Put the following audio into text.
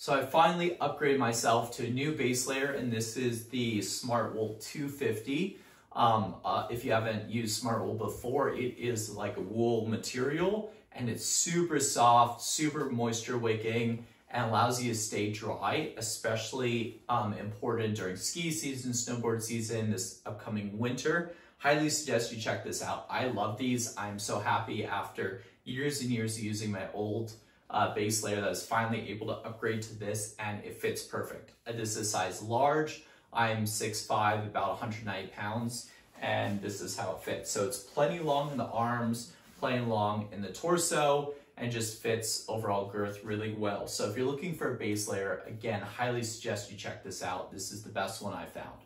So I finally upgraded myself to a new base layer and this is the Smartwool 250. Um, uh, if you haven't used Smartwool before, it is like a wool material and it's super soft, super moisture wicking and allows you to stay dry, especially um, important during ski season, snowboard season, this upcoming winter. Highly suggest you check this out. I love these. I'm so happy after years and years of using my old uh, base layer that is finally able to upgrade to this and it fits perfect. Uh, this is size large. I'm 6'5", about 190 pounds, and this is how it fits. So it's plenty long in the arms, plenty long in the torso, and just fits overall girth really well. So if you're looking for a base layer, again, highly suggest you check this out. This is the best one I found.